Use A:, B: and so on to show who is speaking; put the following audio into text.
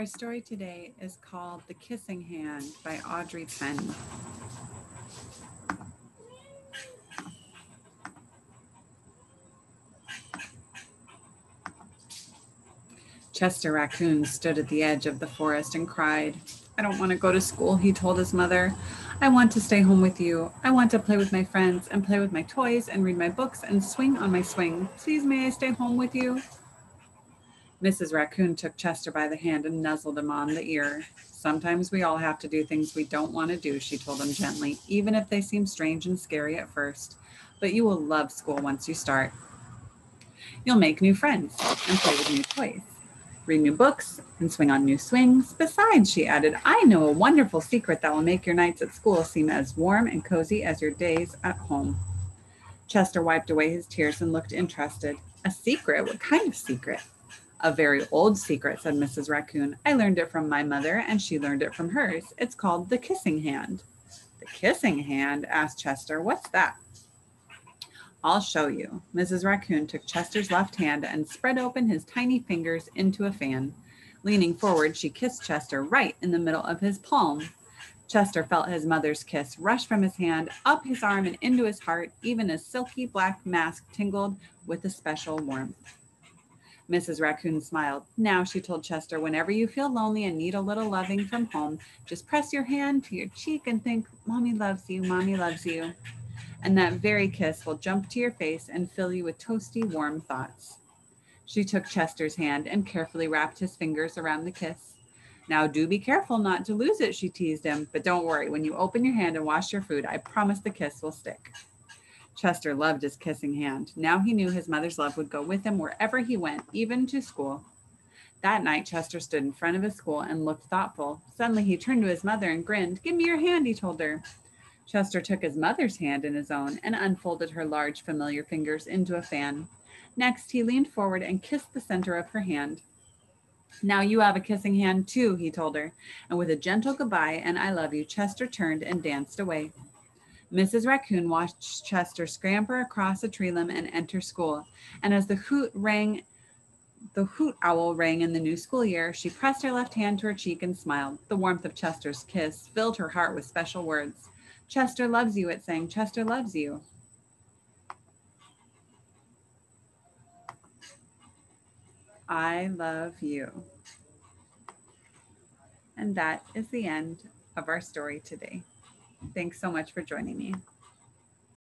A: Our story today is called The Kissing Hand by Audrey Penn. Chester Raccoon stood at the edge of the forest and cried. I don't want to go to school, he told his mother. I want to stay home with you. I want to play with my friends and play with my toys and read my books and swing on my swing. Please, may I stay home with you? Mrs. Raccoon took Chester by the hand and nuzzled him on the ear. Sometimes we all have to do things we don't want to do, she told him gently, even if they seem strange and scary at first. But you will love school once you start. You'll make new friends and play with new toys read new books, and swing on new swings. Besides, she added, I know a wonderful secret that will make your nights at school seem as warm and cozy as your days at home. Chester wiped away his tears and looked interested. A secret? What kind of secret? A very old secret, said Mrs. Raccoon. I learned it from my mother, and she learned it from hers. It's called the kissing hand. The kissing hand? asked Chester. What's that? I'll show you. Mrs. Raccoon took Chester's left hand and spread open his tiny fingers into a fan. Leaning forward, she kissed Chester right in the middle of his palm. Chester felt his mother's kiss rush from his hand, up his arm, and into his heart. Even his silky black mask tingled with a special warmth. Mrs. Raccoon smiled. Now, she told Chester, whenever you feel lonely and need a little loving from home, just press your hand to your cheek and think, Mommy loves you, Mommy loves you and that very kiss will jump to your face and fill you with toasty, warm thoughts. She took Chester's hand and carefully wrapped his fingers around the kiss. Now, do be careful not to lose it, she teased him, but don't worry. When you open your hand and wash your food, I promise the kiss will stick. Chester loved his kissing hand. Now he knew his mother's love would go with him wherever he went, even to school. That night, Chester stood in front of his school and looked thoughtful. Suddenly, he turned to his mother and grinned. Give me your hand, he told her. Chester took his mother's hand in his own and unfolded her large, familiar fingers into a fan. Next, he leaned forward and kissed the center of her hand. Now you have a kissing hand too, he told her. And with a gentle goodbye and I love you, Chester turned and danced away. Mrs. Raccoon watched Chester scamper across a tree limb and enter school. And as the hoot rang, the hoot owl rang in the new school year, she pressed her left hand to her cheek and smiled. The warmth of Chester's kiss filled her heart with special words. Chester loves you, it sang. Chester loves you. I love you. And that is the end of our story today. Thanks so much for joining me.